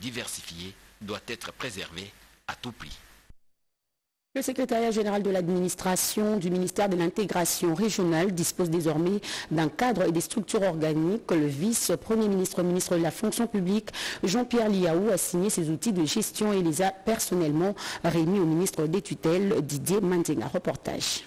diversifiée doit être préservée à tout prix. Le secrétariat général de l'administration du ministère de l'intégration régionale dispose désormais d'un cadre et des structures organiques. Le vice-premier ministre, ministre de la fonction publique, Jean-Pierre Liaou, a signé ses outils de gestion et les a personnellement remis au ministre des tutelles, Didier Mantenga. Reportage.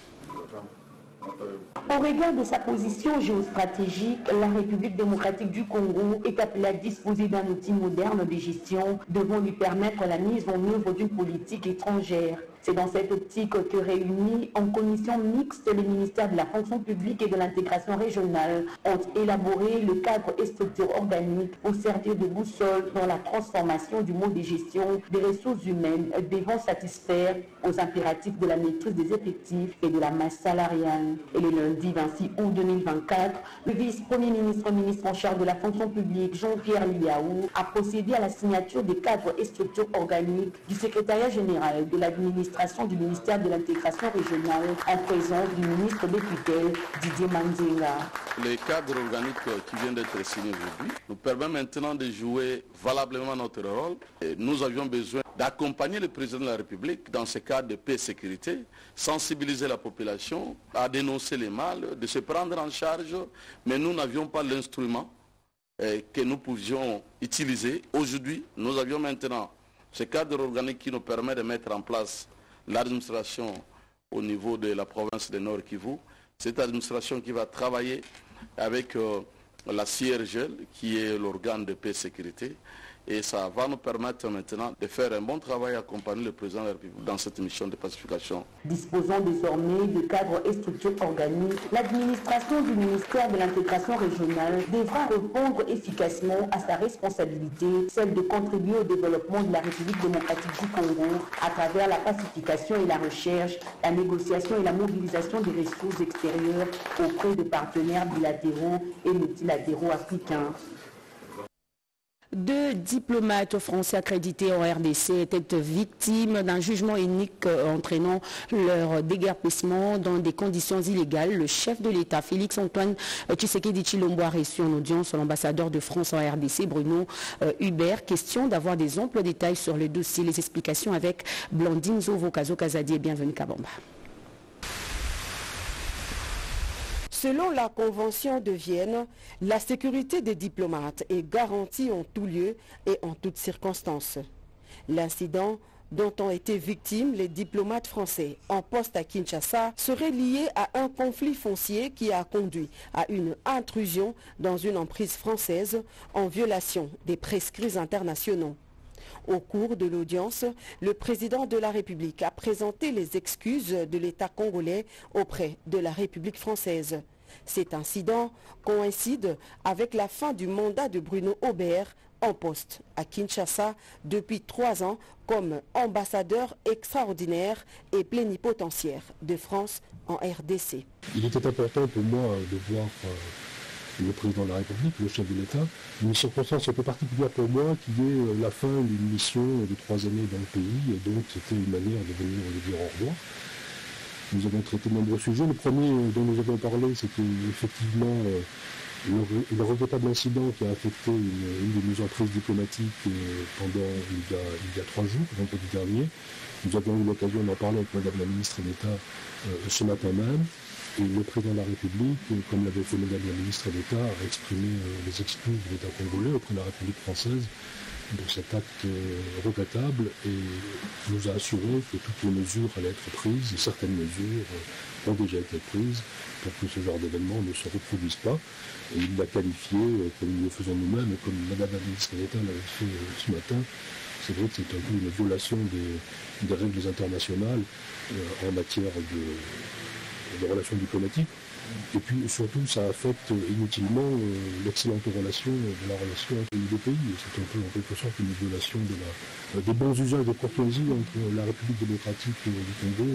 Au regard de sa position géostratégique, la République démocratique du Congo est appelée à disposer d'un outil moderne de gestion devant lui permettre la mise en œuvre d'une politique étrangère. C'est dans cette optique que réunis en commission mixte, les ministères de la fonction publique et de l'intégration régionale ont élaboré le cadre et structure organique pour servir de boussole dans la transformation du mode de gestion des ressources humaines devant satisfaire aux impératifs de la maîtrise des effectifs et de la masse salariale. Et le lundi 26 août 2024, le vice-premier ministre, ministre en charge de la fonction publique, Jean-Pierre Liaou, a procédé à la signature des cadres et structures organiques du secrétariat général de l'administration du ministère de l'intégration régionale en présence du ministre des tutelles Didier Manzinga. Le cadre organique qui vient d'être signé aujourd'hui nous permet maintenant de jouer valablement notre rôle. Nous avions besoin d'accompagner le président de la République dans ce cadre de paix et sécurité, sensibiliser la population à dénoncer les mal, de se prendre en charge, mais nous n'avions pas l'instrument eh, que nous pouvions utiliser. Aujourd'hui, nous avions maintenant ce cadre organique qui nous permet de mettre en place l'administration au niveau de la province de Nord Kivu. Cette administration qui va travailler avec euh, la CIRGL, qui est l'organe de paix et sécurité, et ça va nous permettre maintenant de faire un bon travail accompagner le président de la dans cette mission de pacification. Disposant désormais de cadres et structures organiques, l'administration du ministère de l'intégration régionale devra répondre efficacement à sa responsabilité, celle de contribuer au développement de la République démocratique du Congo à travers la pacification et la recherche, la négociation et la mobilisation des ressources extérieures auprès de partenaires bilatéraux et multilatéraux africains. Deux diplomates français accrédités en RDC étaient victimes d'un jugement unique entraînant leur déguerpissement dans des conditions illégales. Le chef de l'État, Félix-Antoine Tshisekedi Chilombo, a reçu en audience l'ambassadeur de France en RDC, Bruno euh, Hubert. Question d'avoir des amples détails sur le dossier. Les explications avec Blandine Zovo Kazo Kazadi et bienvenue Kabamba. Selon la Convention de Vienne, la sécurité des diplomates est garantie en tout lieu et en toutes circonstances. L'incident dont ont été victimes les diplomates français en poste à Kinshasa serait lié à un conflit foncier qui a conduit à une intrusion dans une emprise française en violation des prescrits internationaux. Au cours de l'audience, le président de la République a présenté les excuses de l'État congolais auprès de la République française. Cet incident coïncide avec la fin du mandat de Bruno Aubert en poste à Kinshasa depuis trois ans comme ambassadeur extraordinaire et plénipotentiaire de France en RDC. Il était important pour moi de voir euh, le président de la République, le chef de l'État, une circonstance un peu particulière pour moi qui est euh, la fin d'une mission de trois années dans le pays, et donc c'était une manière de venir lui dire au revoir. Nous avons traité de nombreux sujets. Le premier euh, dont nous avons parlé, c'était effectivement euh, le, regrettable incident qui a affecté une, de nos entreprises diplomatiques euh, pendant il y, a, trois jours, vendredi dernier. Nous avons eu l'occasion d'en parler avec Madame la ministre d'État ce matin même. Et le président de la République, comme l'avait fait Madame la ministre d'État, a exprimé les excuses de l'État congolais auprès de la République française de cet acte regrettable et nous a assuré que toutes les mesures allaient être prises et certaines mesures ont déjà été prises pour que ce genre d'événement ne se reproduise pas. Et il l'a qualifié, comme nous le faisons nous-mêmes, comme Madame la ministre d'État l'avait fait ce matin, c'est vrai que c'est un peu une violation des, règles internationales euh, en matière de relations diplomatiques. Et puis surtout, ça affecte inutilement euh, l'excellente relation de la relation entre les deux pays. C'est un peu en quelque sorte une violation de euh, des bons usages de courtoisie entre la République démocratique du Congo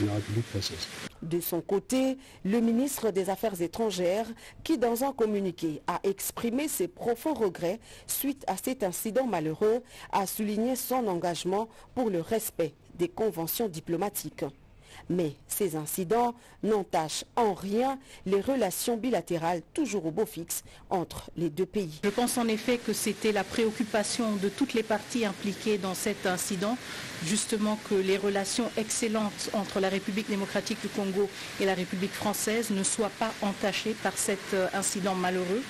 et la République française. De son côté, le ministre des Affaires étrangères, qui dans un communiqué a exprimé ses profonds regrets suite à cet incident malheureux, a souligné son engagement pour le respect des conventions diplomatiques. Mais ces incidents n'entachent en rien les relations bilatérales toujours au beau fixe entre les deux pays. Je pense en effet que c'était la préoccupation de toutes les parties impliquées dans cet incident, justement que les relations excellentes entre la République démocratique du Congo et la République française ne soient pas entachées par cet euh, incident malheureux.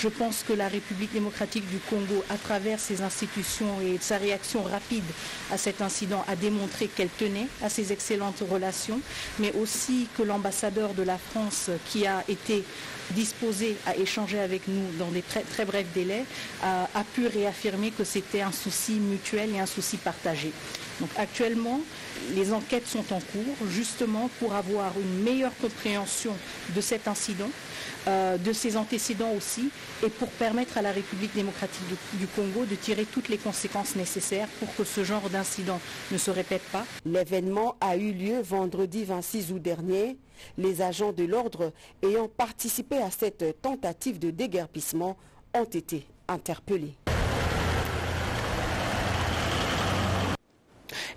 Je pense que la République démocratique du Congo, à travers ses institutions et sa réaction rapide à cet incident, a démontré qu'elle tenait à ces excellentes relations, mais aussi que l'ambassadeur de la France, qui a été disposé à échanger avec nous dans des très, très brefs délais, a, a pu réaffirmer que c'était un souci mutuel et un souci partagé. Donc actuellement, les enquêtes sont en cours justement pour avoir une meilleure compréhension de cet incident euh, de ses antécédents aussi, et pour permettre à la République démocratique du, Congo de tirer toutes les conséquences nécessaires pour que ce genre d'incident ne se répète pas. L'événement a eu lieu vendredi 26 août dernier. Les agents de l'ordre ayant participé à cette tentative de déguerpissement ont été interpellés.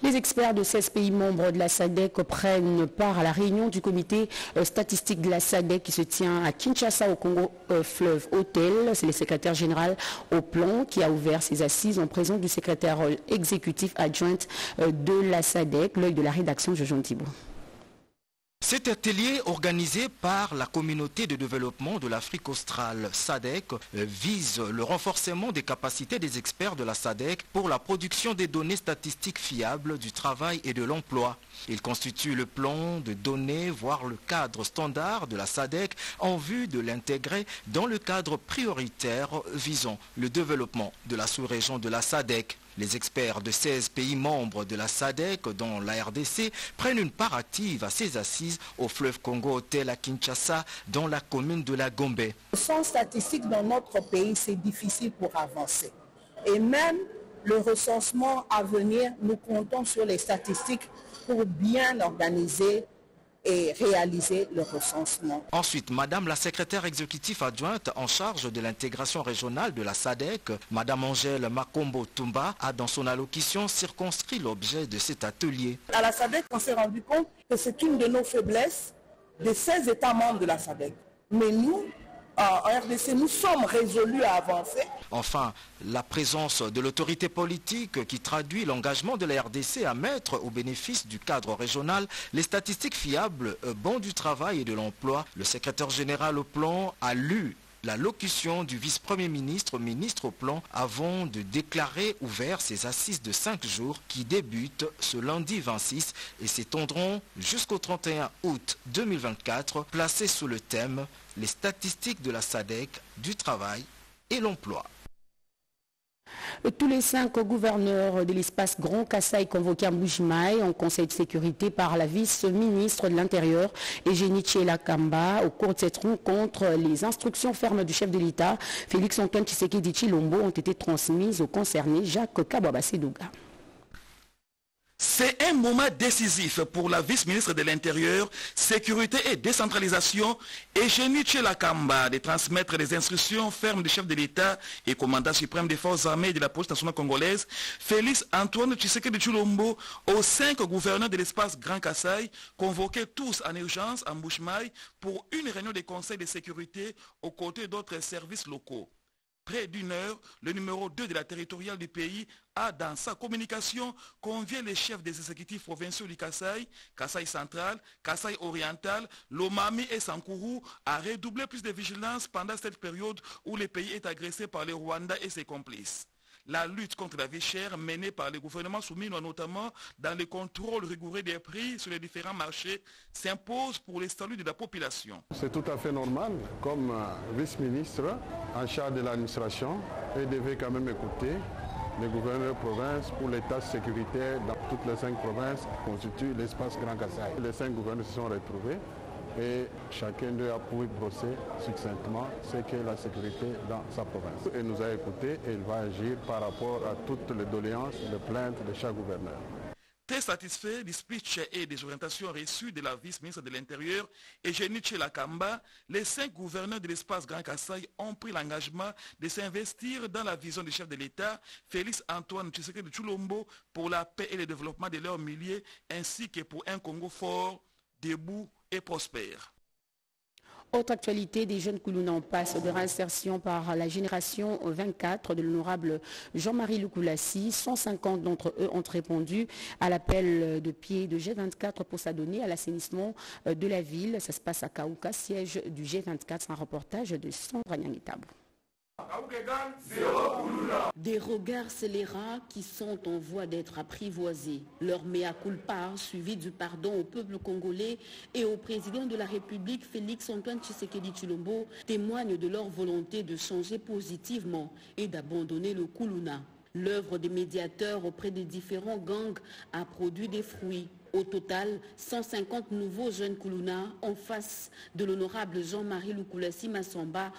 Les experts de 16 pays membres de la SADEC prennent part à la réunion du comité euh, statistique de la SADEC qui se tient à Kinshasa au Congo euh, Fleuve Hôtel. C'est le secrétaire général au plan qui a ouvert ses assises en présence du secrétaire euh, exécutif adjoint de la SADEC, l'œil de la rédaction de Jean Thibault. Cet atelier organisé par la communauté de développement de l'Afrique australe SADEC euh, vise le renforcement des capacités des experts de la SADEC pour la production des données statistiques fiables du travail et de l'emploi. Il constitue le plan de données, voire le cadre standard de la SADEC en vue de l'intégrer dans le cadre prioritaire visant le développement de la sous-région de la SADEC. Les experts de 16 pays membres de la SADEC, dont la RDC, prennent une part active à ces assises au fleuve Congo Hôtel à Kinshasa, dans la commune de la Gombe. Sans statistiques dans notre pays, c'est difficile pour avancer. Et même le recensement à venir, nous comptons sur les statistiques pour bien organiser et réaliser le recensement. Ensuite, Madame la secrétaire exécutive adjointe en charge de l'intégration régionale de la SADEC, Madame Angèle Makombo Tumba, a dans son allocution circonscrit l'objet de cet atelier. À la SADEC, on s'est rendu compte que c'est une de nos faiblesses des 16 États membres de la SADEC. Mais nous, en RDC, nous sommes résolus à avancer. Enfin, la présence de l'autorité politique qui traduit l'engagement de la RDC à mettre au bénéfice du cadre régional les statistiques fiables, euh, bons du travail et de l'emploi. Le secrétaire général au plan a lu la locution du vice-premier ministre, ministre au plan, avant de déclarer ouvert ces assises de 5 jours qui débutent ce lundi 26 et s'étendront jusqu'au 31 août 2024, placées sous le thème les statistiques de la SADEC, du travail et l'emploi. Tous les cinq gouverneurs de l'espace Grand Kassai convoqués à Mbujimai en Conseil de sécurité par la vice-ministre de l'Intérieur, Eugénie Kamba, au cours de cette rencontre, les instructions fermes du chef de l'État, Félix-Antoine Tshisekedi Chilombo, ont été transmises aux concernés Jacques Kabwabassedouga. C'est un moment décisif pour la vice-ministre de l'Intérieur, Sécurité et Décentralisation, Eugénie Lakamba, de transmettre les instructions fermes du chef de l'État et commandant suprême des forces armées de la police nationale congolaise, Félix Antoine Tshisekedi Chulombo, aux cinq gouverneurs de l'espace Grand Kassai, convoqués tous en urgence en Bouchmaï pour une réunion des conseils de sécurité aux côtés d'autres services locaux. Près d'une heure, le numéro 2 de la territoriale du pays a, dans sa communication, convié les chefs des exécutifs provinciaux du Kassai, Kassai central, Kassai oriental, Lomami et Sankourou à redoubler plus de vigilance pendant cette période où le pays est agressé par les Rwandais et ses complices. La lutte contre la vie chère menée par les gouvernements soumis notamment dans le contrôle rigoureux des prix sur les différents marchés s'impose pour les saluts de la population. C'est tout à fait normal, comme euh, vice-ministre en charge de l'administration, et devait quand même écouter les gouverneurs de province pour l'état sécuritaire dans toutes les cinq provinces qui constituent l'espace Grand Kassai. Les cinq gouverneurs se sont retrouvés et chacun d'eux a pu brosser succinctement ce qu'est la sécurité dans sa province. Il nous a écoutés et il va agir par rapport à toutes les doléances, les plaintes de chaque gouverneur. Très satisfait du speech et des orientations reçues de la vice-ministre de l'Intérieur, Eugénie Lakamba, les cinq gouverneurs de l'espace Grand Kassai ont pris l'engagement de s'investir dans la vision du chef de l'État, Félix Antoine Tshisekedi Chulombo, pour la paix et le développement de leur milliers, ainsi que pour un Congo fort, debout prospère. Autre actualité, des jeunes Koulouna en passe de réinsertion par la génération 24 de l'honorable Jean-Marie Loukoulassi. 150 d'entre eux ont répondu à l'appel de pied de G24 pour s'adonner à l'assainissement de la ville. Ça se passe à Kaouka, siège du G24. C'est un reportage de Sandra Nyangitabo. Des regards scélérats qui sont en voie d'être apprivoisés. Leur mea culpa, suivi du pardon au peuple congolais et au président de la République Félix Antoine Tshisekedi Chilombo, témoignent de leur volonté de changer positivement et d'abandonner le Kuluna. L'œuvre des médiateurs auprès des différents gangs a produit des fruits. Au total, 150 nouveaux jeunes Kuluna en face de l'honorable Jean-Marie Lukulasi Massamba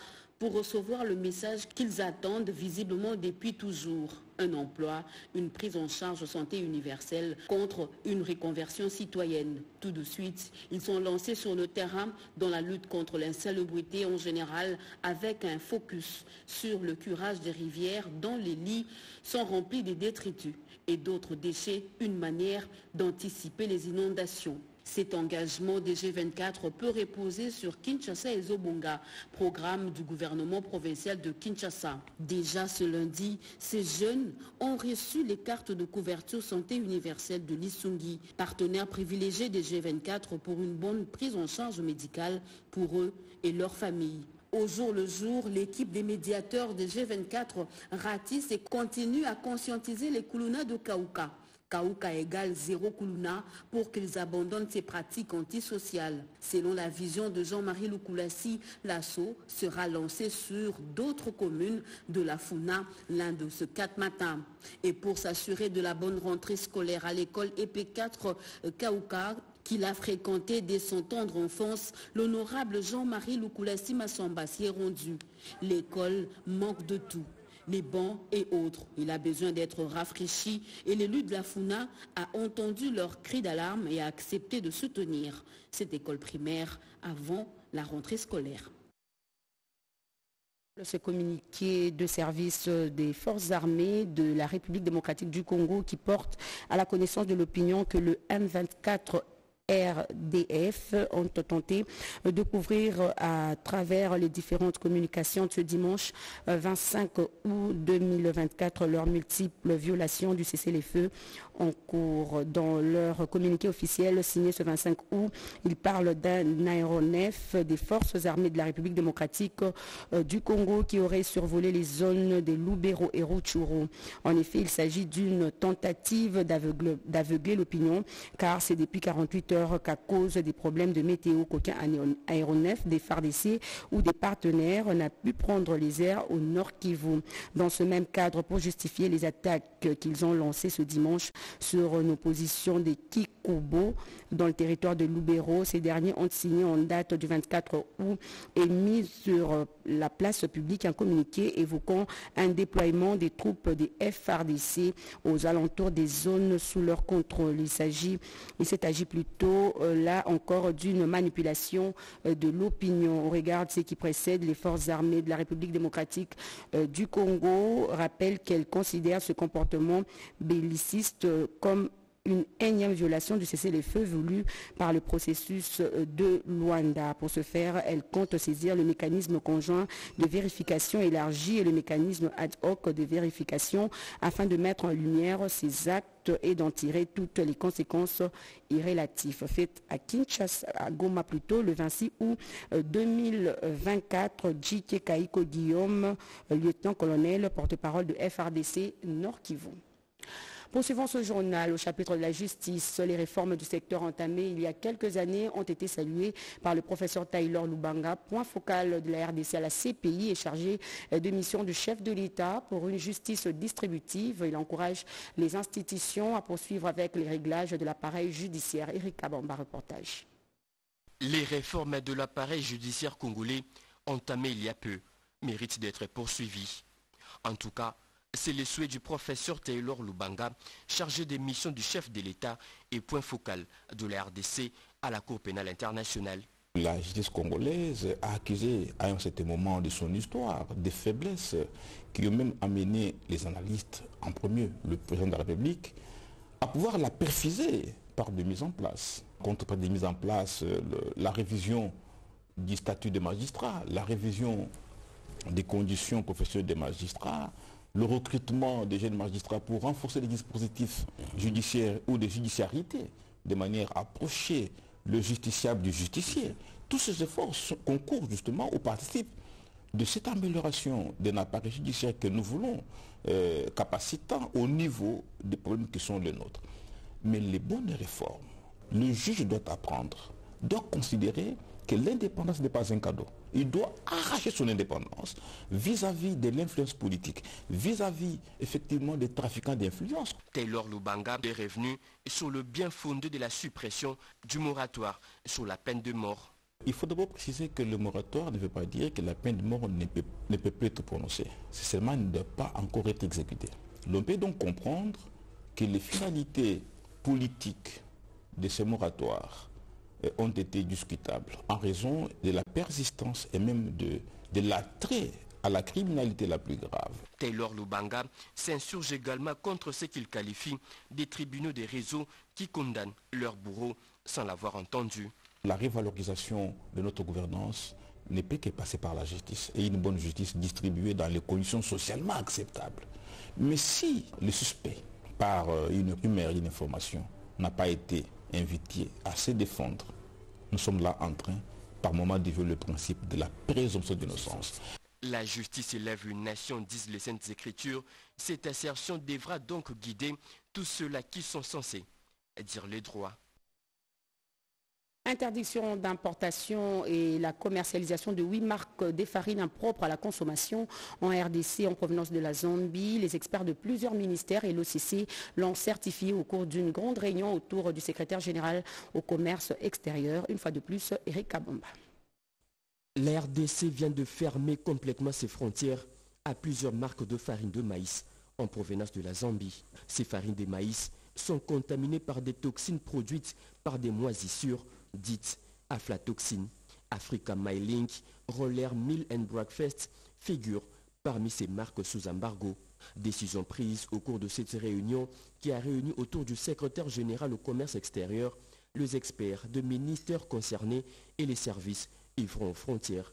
pour recevoir le message qu'ils attendent visiblement depuis toujours. Un emploi, une prise en charge santé universelle contre une reconversion citoyenne. Tout de suite, ils sont lancés sur le terrain dans la lutte contre l'insalubrité en général avec un focus sur le curage des rivières dont les lits sont remplis de détritus et d'autres déchets, une manière d'anticiper les inondations. Cet engagement des G24 peut reposer sur Kinshasa et Zobonga, programme du gouvernement provincial de Kinshasa. Déjà ce lundi, ces jeunes ont reçu les cartes de couverture santé universelle de l'Issungi, partenaire privilégié des G24 pour une bonne prise en charge médicale pour eux et leurs familles. Au jour le jour, l'équipe des médiateurs des G24 ratisse et continue à conscientiser les Koulouna de Kaouka. Kaouka égale zéro Kuluna pour qu'ils abandonnent ces pratiques antisociales. Selon la vision de Jean-Marie Lukulassi, l'assaut sera lancé sur d'autres communes de la Funa l'un de ce 4 matin. Et pour s'assurer de la bonne rentrée scolaire à l'école EP4 Kaouka, qu'il a fréquenté dès son tendre enfance, l'honorable Jean-Marie Lukulassi Massamba s'y est rendu. L'école manque de tout les bancs et autres. Il a besoin d'être rafraîchi et l'élu de la FUNA a entendu leurs cris d'alarme et a accepté de soutenir cette école primaire avant la rentrée scolaire. Ce communiqué de service des forces armées de la République démocratique du Congo qui porte à la connaissance de l'opinion que le M24 RDF ont tenté de couvrir à travers les différentes communications de ce dimanche 25 août 2024 leurs multiples violations du cessez-les-feux en cours. Dans leur communiqué officiel signé ce 25 août, ils parlent d'un aéronef des forces armées de la République démocratique du Congo qui aurait survolé les zones des Lubero et Rutshuru. En effet, il s'agit d'une tentative d'aveugler l'opinion car c'est depuis 48 heures qu'à cause des problèmes de météo qu'aucun aéronef des FARDC ou des partenaires n'a pu prendre les airs au nord Kivu. Dans ce même cadre, pour justifier les attaques qu'ils ont lancées ce dimanche, sur nos positions des Kikubo dans le territoire de Lubero. Ces derniers ont signé en date du 24 août et mis sur la place publique un communiqué évoquant un déploiement des troupes des FRDC aux alentours des zones sous leur contrôle. Il s'agit, s'est agi plutôt là encore d'une manipulation de l'opinion. On regarde ce qui précède les forces armées de la République démocratique du Congo rappellent qu'elles considèrent ce comportement belliciste comme une énième violation du cessez-le-feu voulu par le processus de Luanda. Pour ce faire, elle compte saisir le mécanisme conjoint de vérification élargi et le mécanisme ad hoc de vérification afin de mettre en lumière ces actes et d'en tirer toutes les conséquences irrélatives. Faites à Kinshasa, à Goma plutôt, le 26 août 2024, J.K. Kaiko Guillaume, lieutenant-colonel, porte-parole de FRDC Nord Kivu. Poursuivons ce journal au chapitre de la justice. Les réformes du secteur entamées il y a quelques années ont été saluées par le professeur Taylor Lubanga, point focal de la RDC à la CPI et chargé de mission du chef de l'État pour une justice distributive. Il encourage les institutions à poursuivre avec les réglages de l'appareil judiciaire. Eric Kabamba, reportage. Les réformes de l'appareil judiciaire congolais entamées il y a peu méritent d'être poursuivies. En tout cas, C'est le souhait du professeur Taylor Lubanga, chargé des missions du chef de l'État et point focal de la RDC à la Cour pénale internationale. La justice congolaise a accusé à un certain moment de son histoire des faiblesses qui ont même amené les analystes, en premier le président de la République, à pouvoir la perfiser par des mises en place. Contre par des mises en place, la révision du statut des magistrats, la révision des conditions professionnelles des magistrats, le recrutement des jeunes magistrats pour renforcer les dispositifs judiciaires ou de judiciarité, de manière à approcher le justiciable du justicier. Tous ces efforts concourent justement ou participent de cette amélioration d'un appareil judiciaire que nous voulons, euh, capacitant au niveau des problèmes qui sont les nôtres. Mais les bonnes réformes, le juge doit apprendre, doit considérer que l'indépendance n'est pas un cadeau. Il doit arracher son indépendance vis-à-vis de l'influence politique, vis-à-vis effectivement des trafiquants d'influence. Taylor Lubanga est revenu sur le bien fondé de la suppression du moratoire sur la peine de mort. Il faut d'abord préciser que le moratoire ne veut pas dire que la peine de mort ne peut, ne peut plus être prononcée. C'est seulement ne doit pas encore être exécutée. L'on peut donc comprendre que les finalités politiques de ce moratoire ont été discutables en raison de la persistance et même de, de l'attrait à la criminalité la plus grave. Taylor Lubanga s'insurge également contre ce qu'il qualifie des tribunaux des réseaux qui condamnent leurs bourreaux sans l'avoir entendu. La révalorisation de notre gouvernance ne peut que passer par la justice et une bonne justice distribuée dans les conditions socialement acceptables. Mais si le suspect, par une rumeur, une information, n'a pas été invité à se défendre, nous sommes là en train, par moment, de le principe de la présomption d'innocence. La justice élève une nation, disent les Saintes Écritures. Cette assertion devra donc guider tous ceux-là qui sont censés dire les droits. Interdiction d'importation et la commercialisation de huit marques des farines impropres à la consommation en RDC en provenance de la Zambie. Les experts de plusieurs ministères et l'OCC l'ont certifié au cours d'une grande réunion autour du secrétaire général au commerce extérieur. Une fois de plus, Eric Kabamba. La RDC vient de fermer complètement ses frontières à plusieurs marques de farine de maïs en provenance de la Zambie. Ces farines de maïs sont contaminées par des toxines produites par des moisissures dites aflatoxines. Africa MyLink, Roller Mill and Breakfast figurent parmi ces marques sous embargo. Décision prise au cours de cette réunion qui a réuni autour du secrétaire général au commerce extérieur les experts de ministères concernés et les services aux frontières.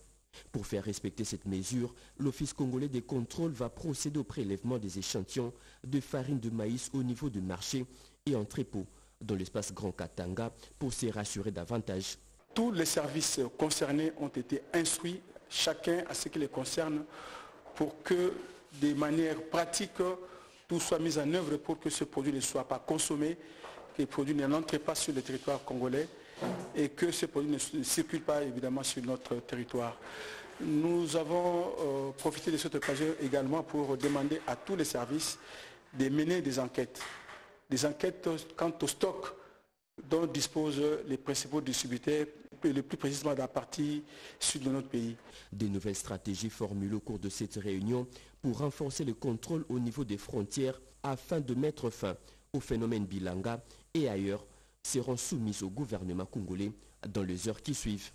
Pour faire respecter cette mesure, l'Office congolais des contrôles va procéder au prélèvement des échantillons de farine de maïs au niveau du marché et en trépeau dans l'espace Grand Katanga pour se rassurer davantage. Tous les services concernés ont été instruits, chacun à ce qui les concerne, pour que de manière pratique, tout soit mis en œuvre pour que ce produit ne soit pas consommé, que le produit n'entre pas sur le territoire congolais et que ce produit ne circule pas évidemment sur notre territoire. Nous avons euh, profité de cette occasion également pour demander à tous les services de mener des enquêtes des enquêtes quant au stock dont disposent les principaux distributeurs, le plus précisément dans la partie sud de notre pays. Des nouvelles stratégies formulées au cours de cette réunion pour renforcer le contrôle au niveau des frontières afin de mettre fin au phénomène Bilanga et ailleurs seront soumises au gouvernement congolais dans les heures qui suivent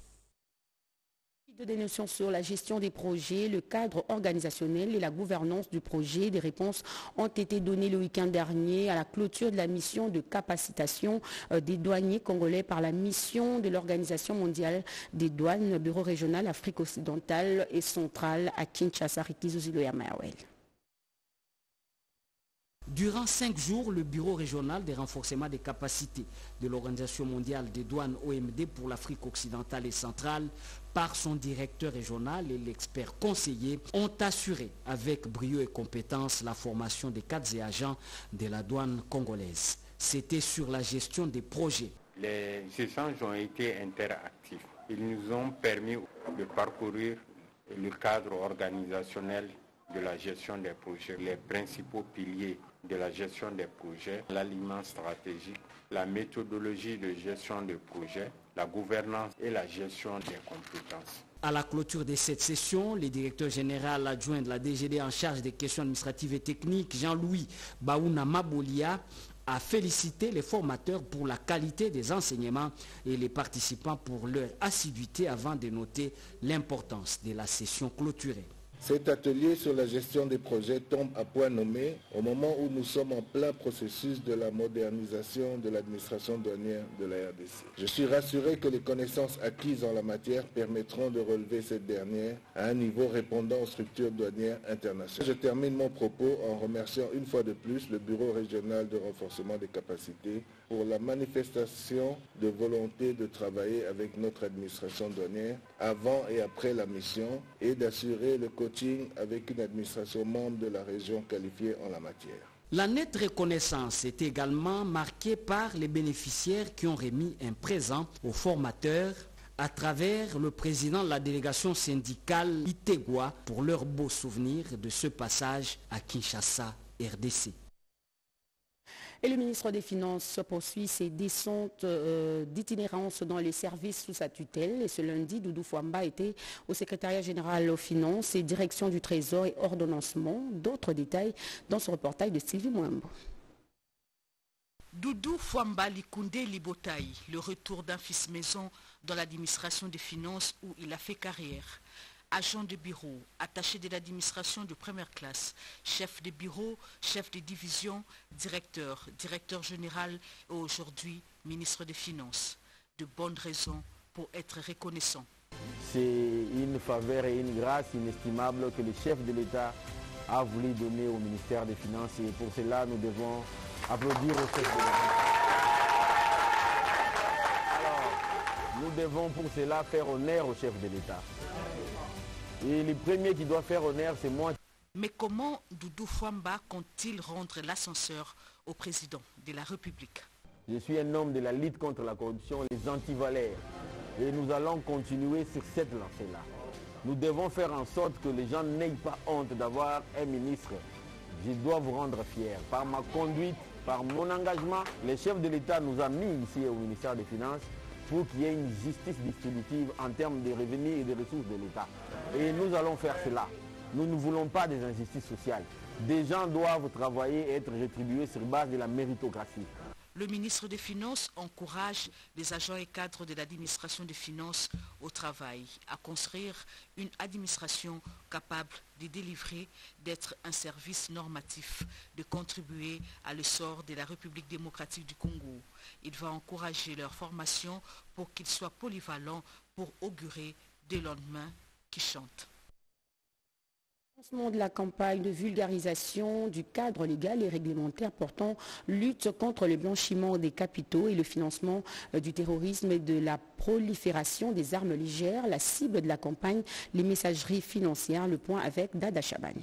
de dénonciation sur la gestion des projets, le cadre organisationnel et la gouvernance du projet. Des réponses ont été données le week-end dernier à la clôture de la mission de capacitation des douaniers congolais par la mission de l'Organisation mondiale des douanes, bureau régional Afrique occidentale et centrale à Kinshasa. Durant cinq jours, le Bureau régional des renforcements des capacités de l'Organisation mondiale des douanes OMD pour l'Afrique occidentale et centrale, par son directeur régional et l'expert conseiller, ont assuré avec brio et compétence la formation des cadres et agents de la douane congolaise. C'était sur la gestion des projets. Les échanges ont été interactifs. Ils nous ont permis de parcourir le cadre organisationnel de la gestion des projets, les principaux piliers de la gestion des projets, l'aliment stratégique, la méthodologie de gestion des projets, la gouvernance et la gestion des compétences. À la clôture de cette session, le directeur général adjoint de la DGD en charge des questions administratives et techniques, Jean-Louis Baouna Mabolia, a félicité les formateurs pour la qualité des enseignements et les participants pour leur assiduité avant de noter l'importance de la session clôturée. Cet atelier sur la gestion des projets tombe à point nommé au moment où nous sommes en plein processus de la modernisation de l'administration douanière de la RDC. Je suis rassuré que les connaissances acquises en la matière permettront de relever cette dernière à un niveau répondant aux structures douanières internationales. Je termine mon propos en remerciant une fois de plus le Bureau régional de renforcement des capacités pour la manifestation de volonté de travailler avec notre administration douanière avant et après la mission et d'assurer le coaching avec une administration membre de la région qualifiée en la matière. La nette reconnaissance est également marquée par les bénéficiaires qui ont remis un présent aux formateurs à travers le président de la délégation syndicale Itegua pour leur beau souvenir de ce passage à Kinshasa, RDC. Et le ministre des Finances poursuit ses descentes euh, d'itinérance dans les services sous sa tutelle. Et ce lundi, Doudou Fouamba était au secrétariat général aux finances et direction du trésor et ordonnancement. D'autres détails dans ce reportage de Sylvie Moimbo. Doudou Fouamba Likunde Libotaï, le retour d'un fils maison dans l'administration des finances où il a fait carrière agent de bureau, attaché de l'administration de première classe, chef de bureau, chef de division, directeur, directeur général et aujourd'hui ministre des Finances. De bonnes raisons pour être reconnaissant. C'est une faveur et une grâce inestimable que le chef de l'État a voulu donner au ministère des Finances et pour cela nous devons applaudir au chef de l'État. Alors, nous devons pour cela faire honneur au chef de l'État. Et le premier qui doit faire honneur, c'est moi. Mais comment Doudou Fouamba compte-t-il rendre l'ascenseur au président de la République? Je suis un homme de la lutte contre la corruption, les antivalères. Et nous allons continuer sur cette lancée-là. Nous devons faire en sorte que les gens n'aient pas honte d'avoir un ministre. Je dois vous rendre fier. Par ma conduite, par mon engagement, le chef de l'État nous a mis ici au ministère des Finances pour qu'il y ait une justice distributive en termes de revenus et de ressources de l'État. Et nous allons faire cela. Nous ne voulons pas des injustices sociales. Des gens doivent travailler et être rétribués sur base de la méritocratie. Le ministre des Finances encourage les agents et cadres de l'administration des finances au travail, à construire une administration capable de délivrer, d'être un service normatif, de contribuer à l'essor de la République démocratique du Congo. Il va encourager leur formation pour qu'ils soient polyvalents pour augurer des lendemains qui chantent. Lancement de la campagne de vulgarisation du cadre légal et réglementaire portant lutte contre le blanchiment des capitaux et le financement euh, du terrorisme et de la prolifération des armes légères. La cible de la campagne, les messageries financières. Le point avec Dada Chabagne.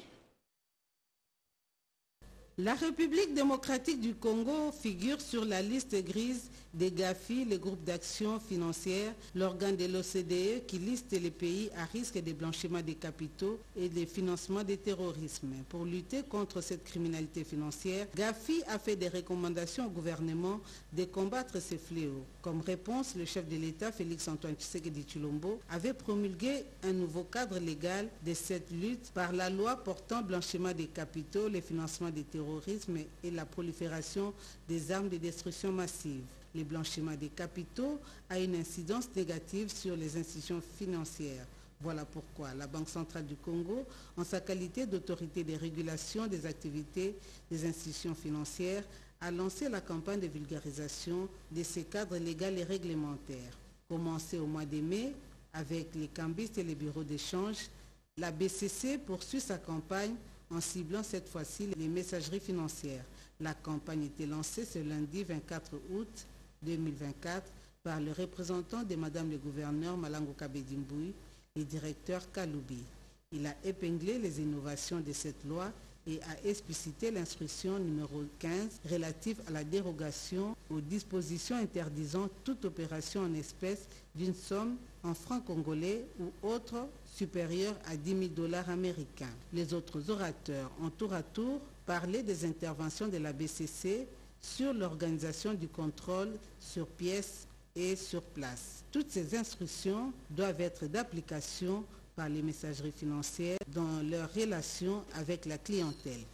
La République démocratique du Congo figure sur la liste grise des GAFI, le groupe d'action financière, l'organe de l'OCDE qui liste les pays à risque de blanchiment des capitaux et de financement des terrorismes. Pour lutter contre cette criminalité financière, GAFI a fait des recommandations au gouvernement de combattre ces fléaux. Comme réponse, le chef de l'État, Félix-Antoine Tshisekedi Chulombo, avait promulgué un nouveau cadre légal de cette lutte par la loi portant blanchiment des capitaux, le financement des terrorismes et la prolifération des armes de destruction massive. Le blanchiment des capitaux a une incidence négative sur les institutions financières. Voilà pourquoi la Banque centrale du Congo, en sa qualité d'autorité de régulation des activités des institutions financières, a lancé la campagne de vulgarisation de ces cadres légaux et réglementaires. Commencé au mois de mai avec les cambistes et les bureaux d'échange, la BCC poursuit sa campagne en ciblant cette fois-ci les messageries financières. La campagne était lancée ce lundi 24 août 2024 par le représentant de Madame le gouverneur Malango Kabedimboui et directeur Kaloubi. Il a épinglé les innovations de cette loi et a explicité l'instruction numéro 15 relative à la dérogation aux dispositions interdisant toute opération en espèces d'une somme en francs congolais ou autre supérieure à 10 000 dollars américains. Les autres orateurs ont tour à tour parlé des interventions de la BCC sur l'organisation du contrôle sur pièces et sur place. Toutes ces instructions doivent être d'application par les messageries financières dans leur relation avec la clientèle.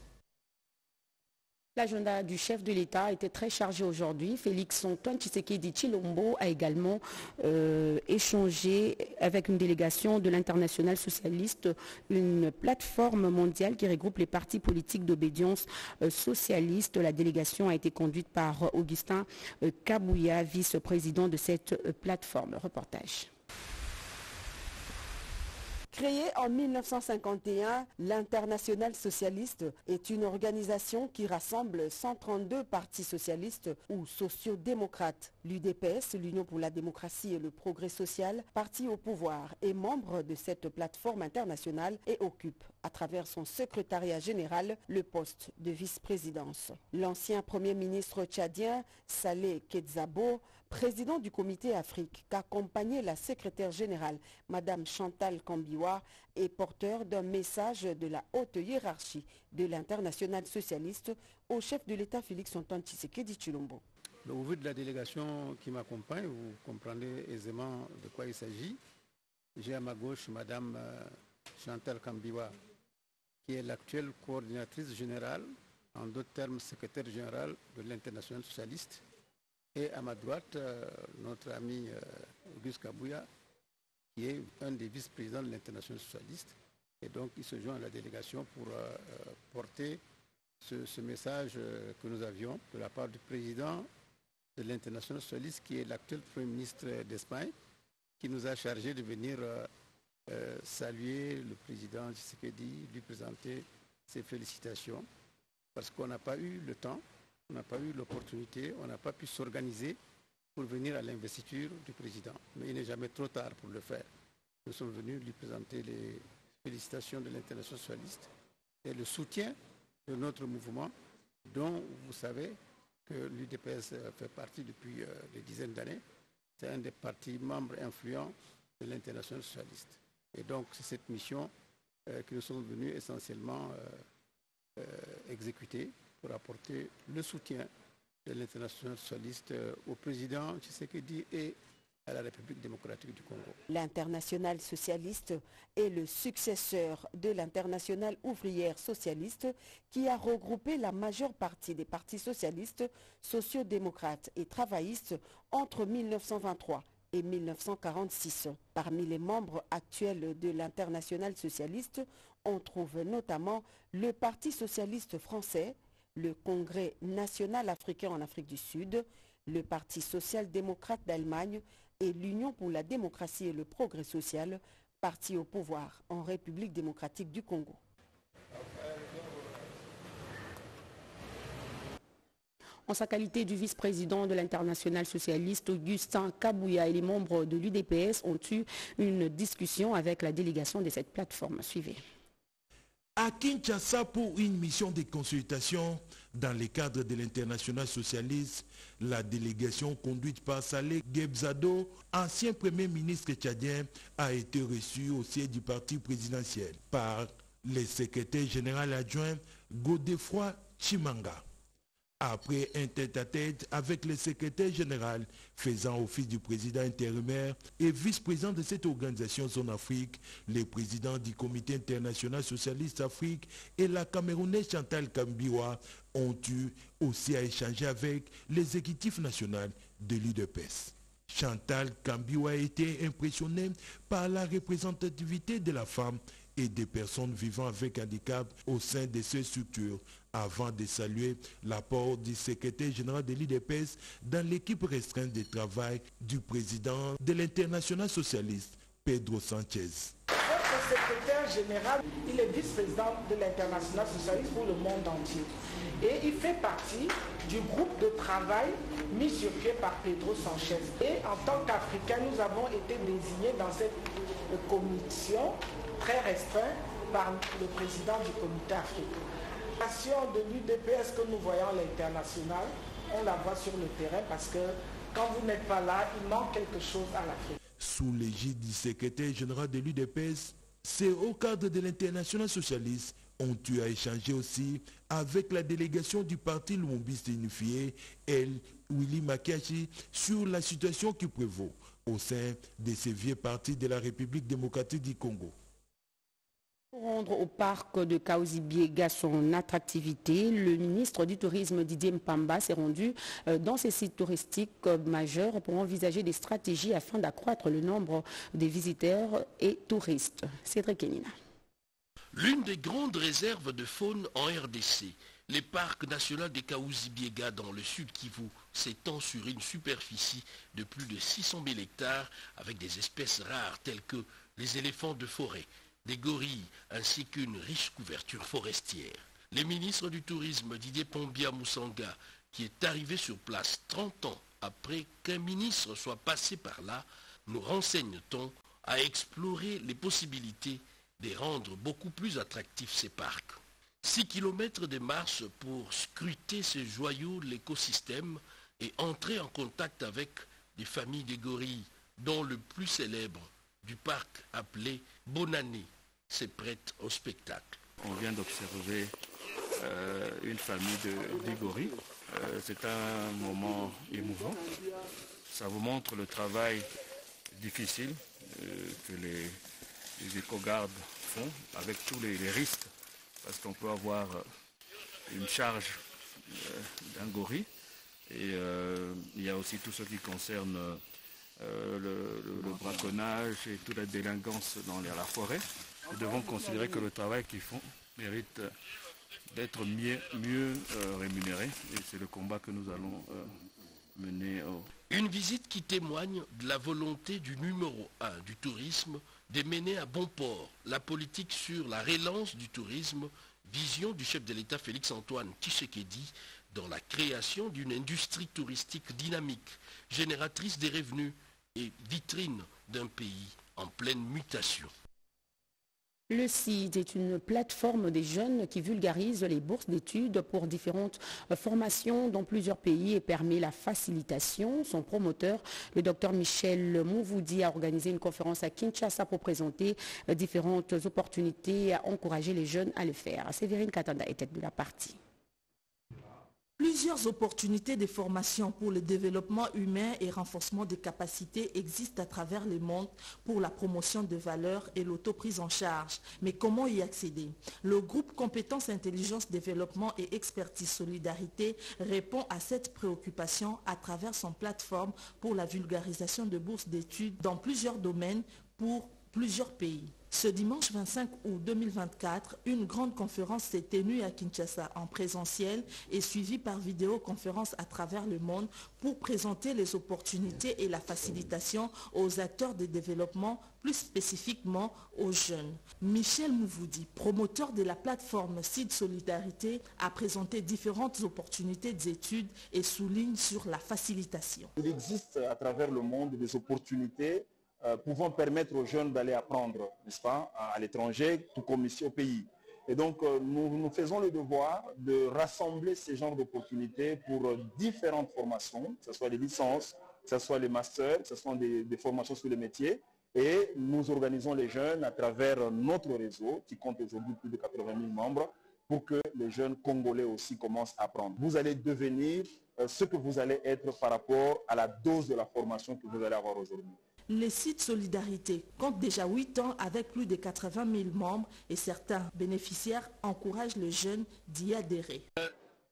L'agenda du chef de l'État était très chargé aujourd'hui. Félix Antoine Tshisekedi Chilombo a également euh, échangé avec une délégation de l'International socialiste, une plateforme mondiale qui regroupe les partis politiques d'obédience euh, socialiste. La délégation a été conduite par Augustin euh, Kabouya, vice-président de cette plateforme. Reportage. Créée en 1951, l'Internationale socialiste est une organisation qui rassemble 132 partis socialistes ou sociaux-démocrates. L'UDPS, l'Union pour la démocratie et le progrès social, parti au pouvoir, est membre de cette plateforme internationale et occupe, à travers son secrétariat général, le poste de vice-présidence. L'ancien Premier ministre tchadien, Saleh Kedzabo, président du comité Afrique, qu'accompagnait la secrétaire générale, Madame Chantal Kambiwa, est porteur d'un message de la haute hiérarchie de l'international socialiste au chef de l'État Félix Antoine Tshisekedi Chilombo. Au vu de la délégation qui m'accompagne, vous comprendrez aisément de quoi il s'agit. J'ai à ma gauche Madame euh, Chantal Kambiwa, qui est l'actuelle coordinatrice générale, en d'autres termes secrétaire générale de l'international socialiste et à ma droite, euh, notre ami euh, Auguste Kabouya, qui est un des vice-présidents de l'International socialiste. Et donc, il se joint à la délégation pour euh, porter ce, message que nous avions de la part du président de l'International socialiste, qui est l'actuel Premier ministre d'Espagne, qui nous a chargé de venir saluer le président Tshisekedi, lui présenter ses félicitations, parce qu'on n'a pas eu le temps on n'a pas eu l'opportunité, on n'a pas pu s'organiser pour venir à l'investiture du président. Mais il n'est jamais trop tard pour le faire. Nous sommes venus lui présenter les félicitations de l'international socialiste et le soutien de notre mouvement dont vous savez que l'UDPS fait partie depuis euh, des dizaines d'années. C'est un des partis membres influents de l'international socialiste. Et donc c'est cette mission euh, que nous sommes venus essentiellement euh, exécuter pour apporter le soutien de l'international socialiste euh, au président Tshisekedi et à la République démocratique du Congo. L'international socialiste est le successeur de l'international ouvrière socialiste qui a regroupé la majeure partie des partis socialistes, sociaux-démocrates et travaillistes entre 1923 et 1946. Parmi les membres actuels de l'international socialiste, on trouve notamment le Parti socialiste français, le Congrès national africain en Afrique du Sud, le Parti social-démocrate d'Allemagne et l'Union pour la démocratie et le progrès social, parti au pouvoir en République démocratique du Congo. En sa qualité du vice-président de l'international socialiste, Augustin Kabouya et les membres de l'UDPS ont eu une discussion avec la délégation de cette plateforme. Suivez à Kinshasa pour une mission de consultation dans le cadre de l'international socialiste. La délégation conduite par Saleh Gebzado, ancien premier ministre tchadien, a été reçue au siège du parti présidentiel par le secrétaire général adjoint Godefroy Chimanga. Après un tête-à-tête avec le secrétaire général faisant office du président intérimaire et vice-président de cette organisation Zone Afrique, le président du comité international socialiste Afrique et la Camerounaise Chantal Kambiwa ont eu aussi à échanger avec l'exécutif national de l'UDPS. Chantal Kambiwa a été impressionnée par la représentativité de la femme et des personnes vivant avec handicap au sein de ces structures avant de saluer l'apport du secrétaire général de l'IDPS dans l'équipe restreinte de travail du président de l'international socialiste, Pedro Sanchez. Notre secrétaire général, il est vice-président de l'international socialiste pour le monde entier. Et il fait partie du groupe de travail mis sur pied par Pedro Sanchez. Et en tant qu'Africains, nous avons été désignés dans cette commission très restreinte par le président du comité africain de l'UDPS que nous voyons à l'international, on la voit sur le terrain parce que quand vous n'êtes pas là, il manque quelque chose à l'Afrique. Sous l'égide du secrétaire général de l'UDPS, c'est au cadre de l'international socialiste ont eu à échanger aussi avec la délégation du parti Lumumbiste unifié, El Willy Makiachi, sur la situation qui prévaut au sein de ces vieux partis de la République démocratique du Congo. Pour rendre au parc de Kaouzi-Biega son attractivité, le ministre du Tourisme Didier Mpamba s'est rendu euh, dans ces sites touristiques majeurs pour envisager des stratégies afin d'accroître le nombre des visiteurs et touristes. Cédric Kenina. L'une des grandes réserves de faune en RDC, les parcs nationaux des Kaouzi-Biega dans le sud Kivu s'étend sur une superficie de plus de 600 000 hectares avec des espèces rares telles que les éléphants de forêt, des gorilles ainsi qu'une riche couverture forestière. Les ministres du Tourisme Didier Pombia Moussanga, qui est arrivé sur place 30 ans après qu'un ministre soit passé par là, nous renseigne-t-on à explorer les possibilités de rendre beaucoup plus attractifs ces parcs. 6 km de marche pour scruter ces joyaux de l'écosystème et entrer en contact avec des familles de gorilles, dont le plus célèbre du parc appelé Bonannée c'est prête au spectacle. On vient d'observer euh, une famille de, gorilles. Euh, c'est un moment émouvant. Ça vous montre le travail difficile euh, que les, les éco-gardes font avec tous les, risques. Parce qu'on peut avoir une charge d'un gorille. Et il y a aussi tout ce qui concerne le, braconnage et toute la délinquance dans la forêt. Nous devons considérer que le travail qu'ils font mérite d'être mieux, euh, rémunéré. Et c'est le combat que nous allons euh, mener. Une visite qui témoigne de la volonté du numéro un du tourisme de mener à bon port la politique sur la relance du tourisme, vision du chef de l'État Félix-Antoine Tshisekedi dans la création d'une industrie touristique dynamique, génératrice des revenus et vitrine d'un pays en pleine mutation. Le CID est une plateforme des jeunes qui vulgarise les bourses d'études pour différentes formations dans plusieurs pays et permet la facilitation. Son promoteur, le docteur Michel Mouvoudi, a organisé une conférence à Kinshasa pour présenter différentes opportunités et encourager les jeunes à le faire. Séverine Katanda était de la partie. Plusieurs opportunités de formation pour le développement humain et renforcement des capacités existent à travers le monde pour la promotion de valeurs et l'autoprise en charge. Mais comment y accéder? Le groupe Compétences Intelligence Développement et Expertise Solidarité répond à cette préoccupation à travers son plateforme pour la vulgarisation de bourses d'études dans plusieurs domaines pour plusieurs pays. Ce dimanche 25 août 2024, une grande conférence s'est tenue à Kinshasa en présentiel et suivie par vidéoconférence à travers le monde pour présenter les opportunités et la facilitation aux acteurs de développement, plus spécifiquement aux jeunes. Michel Mouvoudi, promoteur de la plateforme CID Solidarité, a présenté différentes opportunités d'études et souligne sur la facilitation. Il existe à travers le monde des opportunités euh, pouvant permettre aux jeunes d'aller apprendre, n'est-ce pas, à, l'étranger, tout comme ici au pays. Et donc, euh, nous, nous, faisons le devoir de rassembler ces genres d'opportunités pour euh, différentes formations, que ce soit des licences, que ce soit les masters, que ce soit des, formations sur les métiers. Et nous organisons les jeunes à travers notre réseau, qui compte aujourd'hui plus de 80 000 membres, pour que les jeunes Congolais aussi commencent à apprendre. Vous allez devenir ce que vous allez être par rapport à la dose de la formation que vous allez avoir aujourd'hui. Le site Solidarité compte déjà 8 ans avec plus de 80 000 membres et certains bénéficiaires encouragent les jeunes d'y adhérer.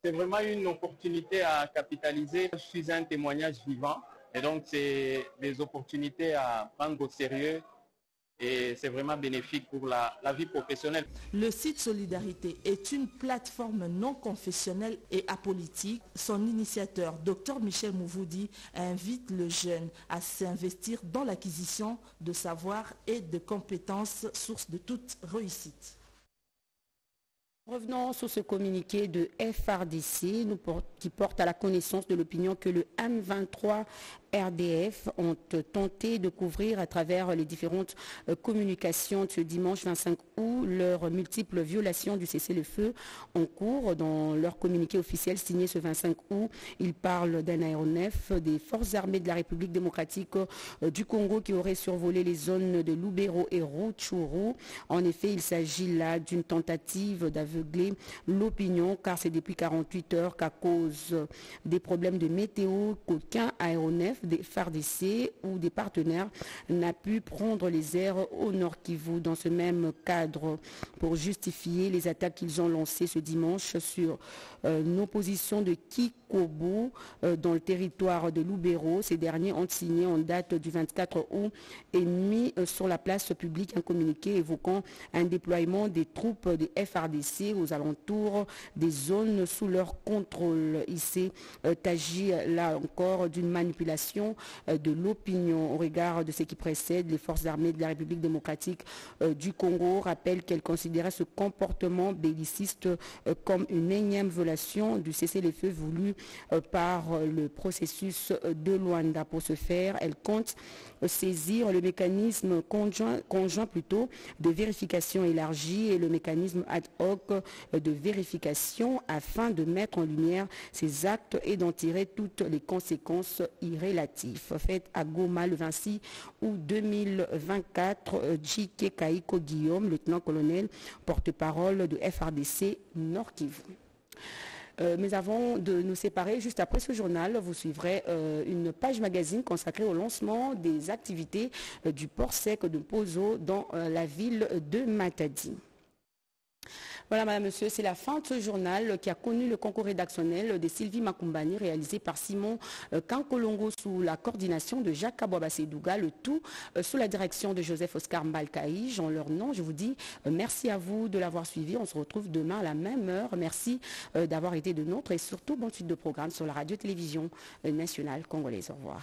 C'est vraiment une opportunité à capitaliser. Je suis un témoignage vivant et donc c'est des opportunités à prendre au sérieux et c'est vraiment bénéfique pour la, vie professionnelle. Le site Solidarité est une plateforme non confessionnelle et apolitique. Son initiateur, Dr Michel Mouvoudi, invite le jeune à s'investir dans l'acquisition de savoir et de compétences, source de toute réussite. Revenons sur ce communiqué de FRDC qui porte à la connaissance de l'opinion que le M23 RDF ont tenté de couvrir à travers les différentes euh, communications de ce dimanche 25 août leurs multiples violations du cessez-le-feu en cours. Dans leur communiqué officiel signé ce 25 août, ils parlent d'un aéronef des forces armées de la République démocratique euh, du Congo qui aurait survolé les zones de Lubero et Rutshuru. En effet, il s'agit là d'une tentative l'opinion car c'est depuis 48 heures qu'à cause des problèmes de météo qu'aucun aéronef des FARDC ou des partenaires n'a pu prendre les airs au Nord Kivu dans ce même cadre pour justifier les attaques qu'ils ont lancées ce dimanche sur euh, nos positions de Kikobo euh, dans le territoire de Lubero. Ces derniers ont signé en date du 24 août et mis euh, sur la place publique un communiqué évoquant un déploiement des troupes de Aux alentours des zones sous leur contrôle. Il s'est agi là encore d'une manipulation euh, de l'opinion au regard de ce qui précède. Les forces armées de la République démocratique euh, du Congo rappellent qu'elles considéraient ce comportement belliciste euh, comme une énième violation du cessez-le-feu voulu par le processus de Luanda. Pour ce faire, elles comptent saisir le mécanisme conjoint, conjoint plutôt de vérification élargie et le mécanisme ad hoc de vérification afin de mettre en lumière ces actes et d'en tirer toutes les conséquences irrélables faite à Goma le 26 août 2024. J.K. Kaiko Guillaume, lieutenant-colonel, porte-parole de FRDC Nord Kivu. Euh, mais avant de nous séparer, juste après ce journal, vous suivrez euh, une page magazine consacrée au lancement des activités euh, du port sec de Pozo dans la ville de Matadi. Voilà, madame, monsieur, c'est la fin de ce journal qui a connu le concours rédactionnel de Sylvie Makumbani réalisé par Simon euh, Kankolongo sous la coordination de Jacques Douga, le tout euh, sous la direction de Joseph Oscar Mbalkaïj. En leur nom, je vous dis euh, merci à vous de l'avoir suivi. On se retrouve demain à la même heure. Merci d'avoir été de nôtre et surtout bonne suite de programme sur la radio-télévision nationale congolaise. Au revoir.